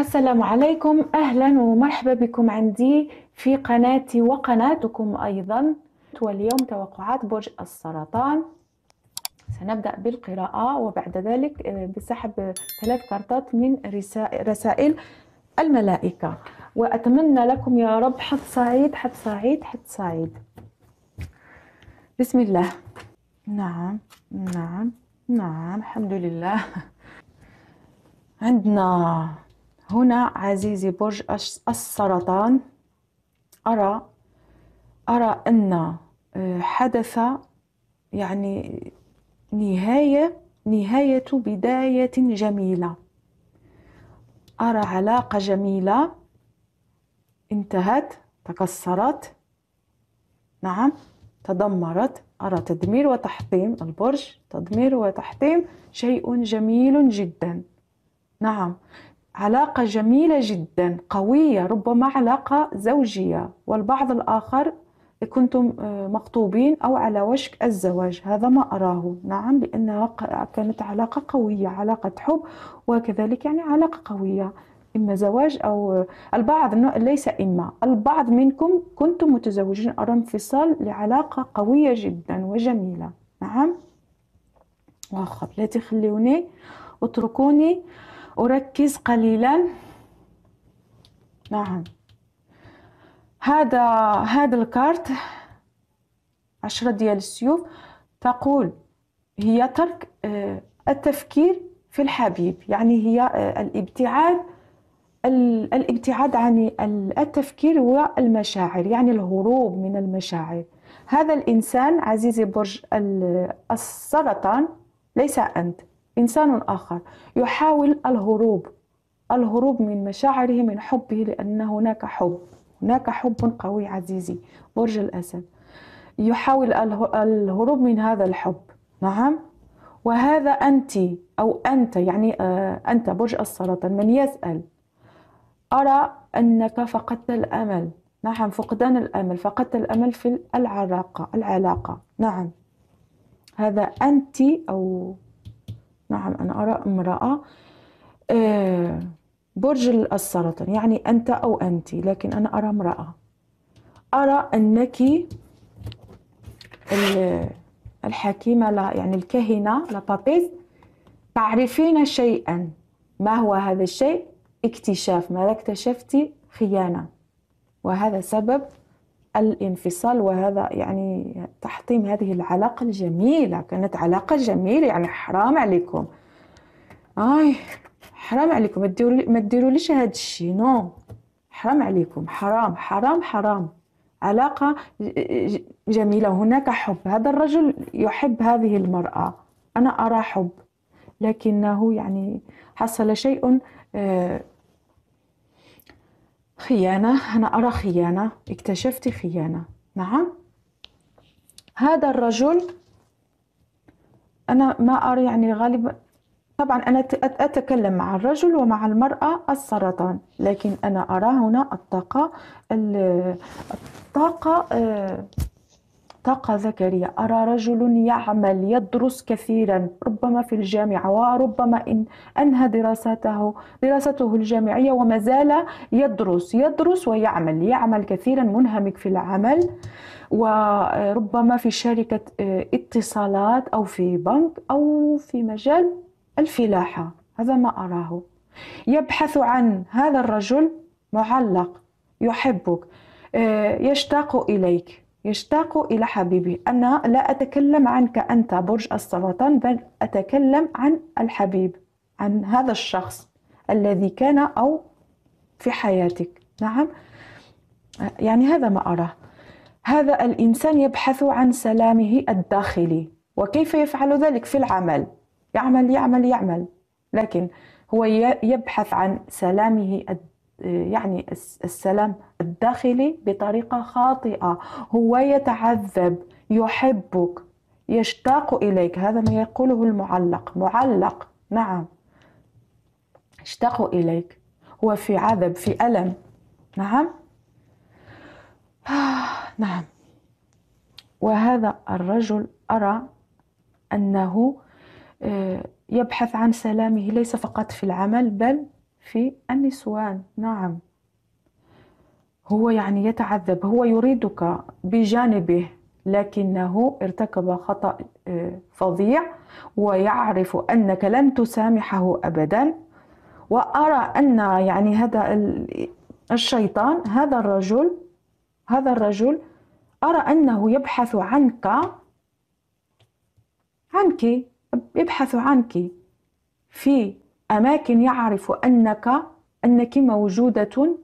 السلام عليكم. أهلا ومرحبا بكم عندي في قناتي وقناتكم أيضا. واليوم توقعات برج السرطان. سنبدأ بالقراءة وبعد ذلك آه، بسحب ثلاث كارتات من رسائل الملائكة. وأتمنى لكم يا رب حظ سعيد حظ سعيد حظ سعيد. بسم الله. نعم نعم نعم الحمد لله. عندنا هنا عزيزي برج السرطان أرى أرى أن آه، حدث يعني نهاية نهاية بداية جميلة. أرى علاقة جميلة. انتهت تكسرت. نعم تدمرت. أرى تدمير وتحطيم. البرج تدمير وتحطيم. شيء جميل جدا. نعم. علاقة جميلة جدا قوية ربما علاقة زوجية. والبعض الآخر كنتم آه، مخطوبين أو على وشك الزواج. هذا ما أراه. نعم لأنها كانت علاقة قوية علاقة حب وكذلك يعني علاقة قوية. إما زواج أو البعض ليس إما. البعض منكم كنتم متزوجين أرى انفصال لعلاقة قوية جدا وجميلة. نعم. واخا لا تخلوني اتركوني. أركز قليلا. نعم. هذا هذا الكارت عشرة ديال السيوف تقول هي ترك آه، التفكير في الحبيب يعني هي آه، الابتعاد الابتعاد عن التفكير والمشاعر يعني الهروب من المشاعر. هذا الإنسان عزيزي برج السرطان ليس أنت. إنسان آخر يحاول الهروب الهروب من مشاعره من حبه لأن هناك حب هناك حب قوي عزيزي برج الأسد. يحاول الهروب من هذا الحب. نعم؟ وهذا أنت أو أنت يعني آه، أنت برج السرطان من يسأل أرى أنك فقدت الأمل. نعم فقدان الأمل فقدت الأمل في العلاقة العلاقة. نعم. هذا أنت أو نعم أنا أرى امرأة آه، برج السرطان يعني أنت أو أنت لكن أنا أرى امرأة. أرى أنك الحكيمة لا يعني الكهنة لا بابيز تعرفين شيئا. ما هو هذا الشيء؟ اكتشاف. ماذا اكتشفتي؟ خيانة. وهذا سبب الانفصال وهذا يعني تحطيم هذه العلاقة الجميلة. كانت علاقة جميلة يعني حرام عليكم. آي حرام عليكم. ما ديروا ليش هذا الشيء نو. حرام عليكم. حرام حرام حرام. علاقة جميلة. هناك حب. هذا الرجل يحب هذه المرأة. أنا أرى حب. لكنه يعني حصل شيء آه، خيانة أنا أرى خيانة. اكتشفت خيانة. نعم. هذا الرجل أنا ما أرى يعني غالبا. طبعا أنا أتكلم مع الرجل ومع المرأة السرطان لكن أنا أرى هنا الطاقة الطاقة آه، طاقة ذكرية أرى رجل يعمل يدرس كثيرا ربما في الجامعة وربما إن أنهى دراسته دراسته الجامعية وما زال يدرس يدرس ويعمل يعمل كثيرا منهمك في العمل. وربما في شركة آه، اتصالات أو في بنك أو في مجال الفلاحة. هذا ما أراه. يبحث عن هذا الرجل معلق يحبك آه، يشتاق إليك. يشتاق إلى حبيبه أنا لا أتكلم عنك أنت برج السرطان بل أتكلم عن الحبيب عن هذا الشخص الذي كان أو في حياتك. نعم. يعني هذا ما أراه هذا الإنسان يبحث عن سلامه الداخلي وكيف يفعل ذلك؟ في العمل. يعمل يعمل يعمل. لكن هو يبحث عن سلامه يعني السلام الداخلي بطريقة خاطئة. هو يتعذب يحبك يشتاق إليك. هذا ما يقوله المعلق. معلق نعم. يشتاق إليك. هو في عذب في ألم. نعم؟ نعم. وهذا الرجل أرى أنه آه، يبحث عن سلامه ليس فقط في العمل بل في النسوان. نعم. هو يعني يتعذب هو يريدك بجانبه لكنه ارتكب خطأ آه، فظيع ويعرف أنك لن تسامحه أبدا وأرى أن يعني هذا الشيطان هذا الرجل هذا الرجل أرى أنه يبحث عنك عنك يبحث عنك في أماكن يعرف أنك أنك موجودة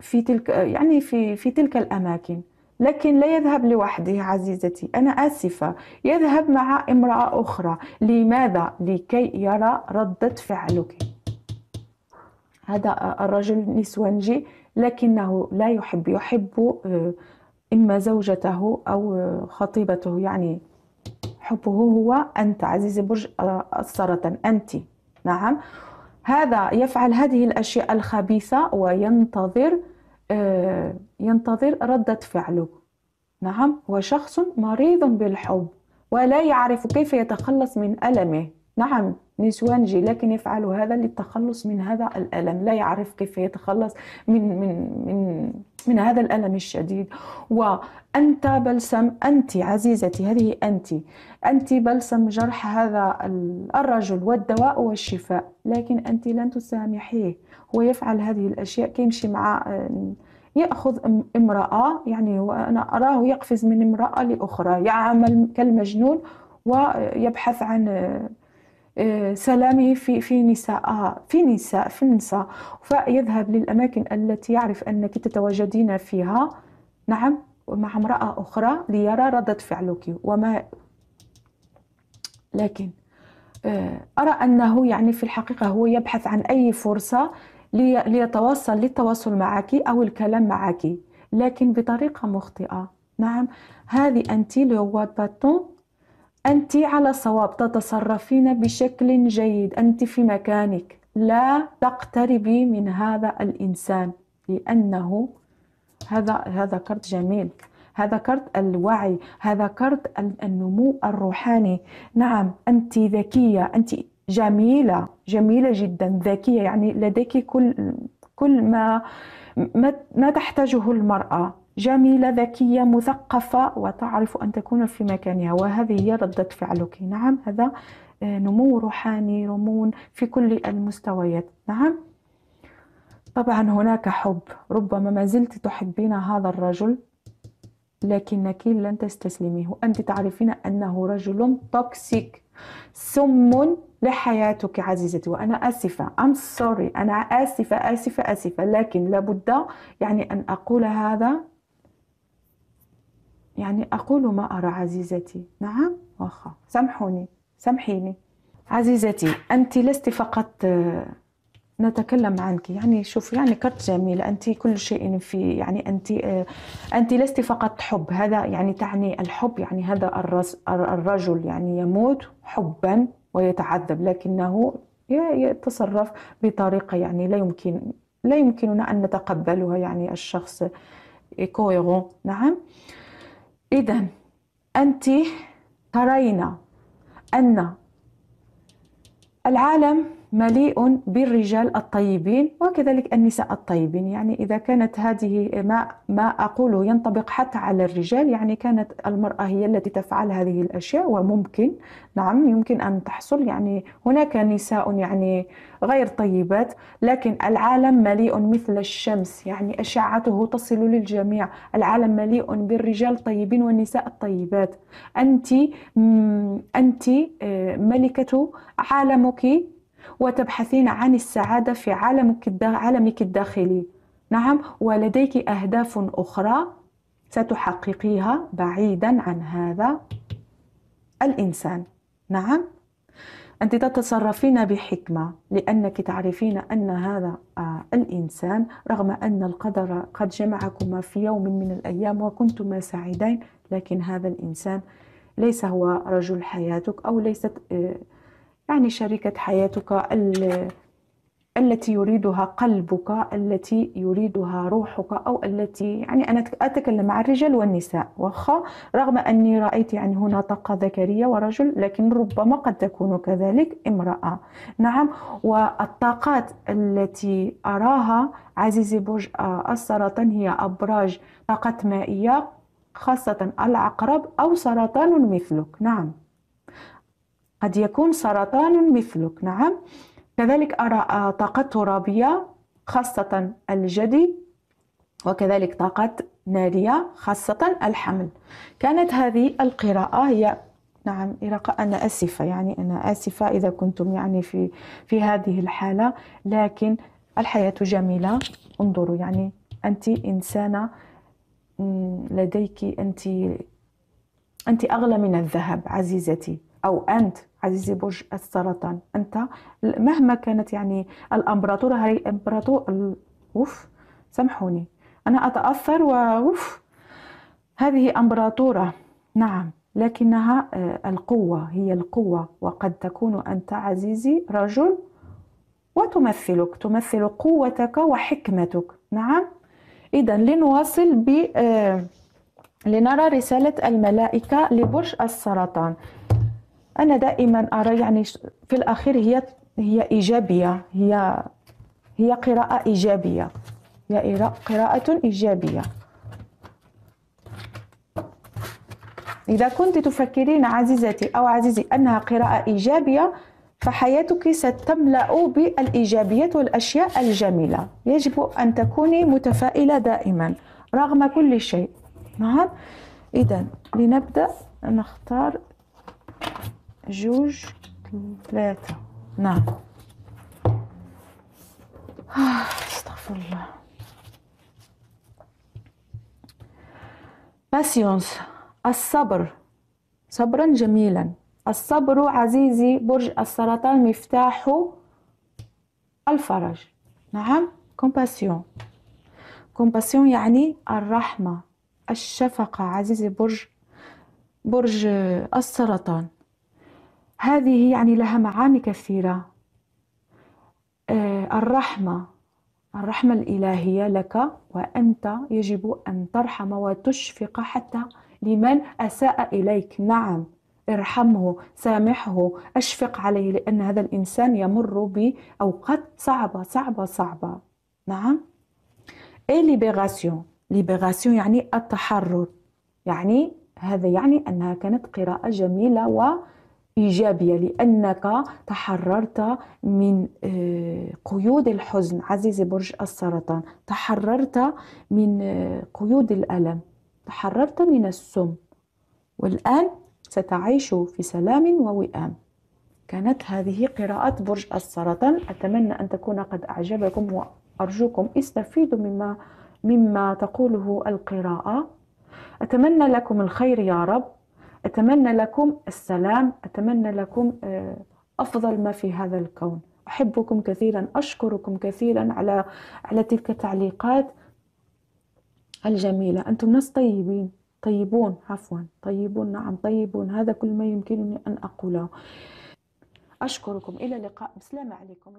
في تلك يعني في في تلك الأماكن. لكن لا يذهب لوحده عزيزتي. أنا آسفة. يذهب مع امرأة أخرى. لماذا؟ لكي يرى ردة فعلك. هذا الرجل نسوانجي لكنه لا يحب. يحب آه، إما زوجته أو خطيبته. يعني حبه هو أنت عزيزي برج السرطان أنت. نعم. هذا يفعل هذه الأشياء الخبيثة وينتظر آه، ينتظر ردة فعله. نعم. هو شخص مريض بالحب ولا يعرف كيف يتخلص من ألمه. نعم نسوانجي لكن يفعل هذا للتخلص من هذا الألم. لا يعرف كيف يتخلص من من من من هذا الألم الشديد. وأنت بلسم أنت عزيزتي هذه أنت. أنت بلسم جرح هذا الرجل والدواء والشفاء. لكن أنت لن تسامحيه. هو يفعل هذه الأشياء. كيمشي مع يأخذ امرأة. يعني وأنا أراه يقفز من امرأة لأخرى. يعمل كالمجنون ويبحث عن آه، سلامه في في نساء في نساء في النساء. فيذهب للأماكن التي يعرف أنك تتواجدين فيها. نعم مع امرأة أخرى ليرى ردة فعلك. وما لكن آه، أرى أنه يعني في الحقيقة هو يبحث عن أي فرصة ليتواصل للتواصل معك أو الكلام معك لكن بطريقة مخطئة. نعم هذه أنت لو باتون أنت على صواب تتصرفين بشكل جيد. أنت في مكانك. لا تقتربي من هذا الإنسان لأنه هذا هذا كرت جميل. هذا كرت الوعي. هذا كرت النمو الروحاني. نعم أنت ذكية. أنت جميلة. جميلة جدا. ذكية. يعني لديك كل كل ما ما تحتاجه المرأة. جميلة ذكية مثقفة وتعرف أن تكون في مكانها. وهذه هي ردة فعلك. نعم هذا آه، نمو روحاني نمو في كل المستويات. نعم. طبعا هناك حب. ربما ما زلت تحبين هذا الرجل لكنك لن تستسلميه. أنت تعرفين أنه رجل توكسيك سم لحياتك عزيزتي. وأنا آسفة. I'm sorry. أنا آسفة آسفة آسفة. لكن لابد يعني أن أقول هذا يعني أقول ما أرى عزيزتي. نعم واخا سامحوني سامحيني. عزيزتي أنت لست فقط آه، نتكلم عنك. يعني شوف يعني كرت جميلة أنت كل شيء في يعني أنت آه، أنت لست فقط حب. هذا يعني تعني الحب. يعني هذا الرجل يعني يموت حبا ويتعذب. لكنه يتصرف بطريقة يعني لا يمكن لا يمكننا أن نتقبلها. يعني الشخص كويرون نعم. إذا أنت ترين أن العالم مليء بالرجال الطيبين وكذلك النساء الطيبين. يعني إذا كانت هذه ما, ما أقوله ينطبق حتى على الرجال يعني كانت المرأة هي التي تفعل هذه الأشياء وممكن نعم يمكن أن تحصل. يعني هناك نساء يعني غير طيبات لكن العالم مليء مثل الشمس يعني أشعته تصل للجميع. العالم مليء بالرجال الطيبين والنساء الطيبات. أنت أنت آه، ملكة عالمك وتبحثين عن السعادة في عالمك عالمك الداخلي. نعم ولديك أهداف أخرى ستحققيها بعيدا عن هذا الإنسان. نعم أنت تتصرفين بحكمة لأنك تعرفين أن هذا آه، الإنسان رغم أن القدر قد جمعكما في يوم من الأيام وكنتما سعيدين لكن هذا الإنسان ليس هو رجل حياتك أو ليست آه، يعني شريكة حياتك التي يريدها قلبك التي يريدها روحك أو التي يعني أنا أتكلم عن الرجال والنساء. وخا رغم أني رأيت يعني هنا طاقة ذكرية ورجل لكن ربما قد تكون كذلك امرأة. نعم والطاقات التي أراها عزيزي برج السرطان هي أبراج طاقة مائية خاصة العقرب أو سرطان مثلك. نعم. قد يكون سرطان مثلك. نعم. كذلك أرى طاقة ترابية خاصة الجدي وكذلك طاقة نارية خاصة الحمل. كانت هذه القراءة هي نعم إراقة أنا آسفة يعني أنا آسفة إذا كنتم يعني في في هذه الحالة لكن الحياة جميلة. انظروا يعني أنت إنسانة لديك أنت أنت أغلى من الذهب عزيزتي. أو أنت عزيزي برج السرطان. أنت مهما كانت يعني الأمبراطورة هاي الإمبراطور أوف سامحوني. أنا أتأثر وأوف هذه أمبراطورة نعم لكنها آه، القوة هي القوة. وقد تكون أنت عزيزي رجل وتمثلك تمثل قوتك وحكمتك. نعم. إذا لنواصل ب آه، لنرى رسالة الملائكة لبرج السرطان. أنا دائما أرى يعني في الأخير هي هي إيجابية هي هي قراءة إيجابية. هي قراءة إيجابية. إذا كنت تفكرين عزيزتي أو عزيزي أنها قراءة إيجابية فحياتك ستملأ بالإيجابيات والأشياء الجميلة. يجب أن تكوني متفائلة دائما رغم كل شيء. نعم؟ إذا لنبدأ. نختار. جوج ثلاثة نعم استغفر الله باسيونس الصبر صبرا جميلا الصبر عزيزي برج السرطان مفتاح الفرج نعم compassion compassion يعني الرحمة الشفقة عزيزي برج برج السرطان هذه يعني لها معاني كثيرة. آه، الرحمة الرحمة الإلهية لك وأنت يجب أن ترحم وتشفق حتى لمن أساء إليك. نعم ارحمه سامحه أشفق عليه لأن هذا الإنسان يمر بأوقات صعبة صعبة صعبة. نعم. et libération libération يعني التحرر. يعني هذا يعني أنها كانت قراءة جميلة و إيجابية لأنك تحررت من آه، قيود الحزن. عزيزي برج السرطان تحررت من آه، قيود الألم تحررت من السم. والآن ستعيش في سلام ووئام. كانت هذه قراءة برج السرطان. أتمنى أن تكون قد أعجبكم وأرجوكم استفيدوا مما مما تقوله القراءة. أتمنى لكم الخير يا رب. أتمنى لكم السلام أتمنى لكم آه، أفضل ما في هذا الكون. أحبكم كثيرا أشكركم كثيرا على على تلك التعليقات الجميلة. أنتم ناس طيبين طيبون عفوا طيبون نعم طيبون. هذا كل ما يمكنني أن أقوله. أشكركم. إلى اللقاء. بسلام عليكم.